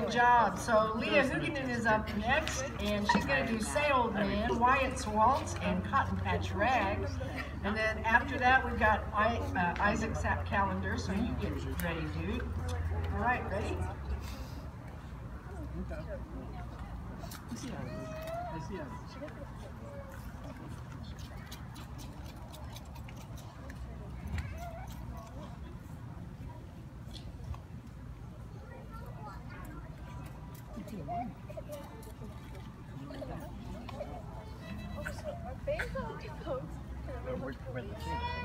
Good job. So Leah Huguenin is up next, and she's going to do Say Old Man, Wyatt's Waltz, and Cotton Patch Rag. And then after that, we've got I, uh, Calendar, so you get ready, dude. All right, ready? word for the team.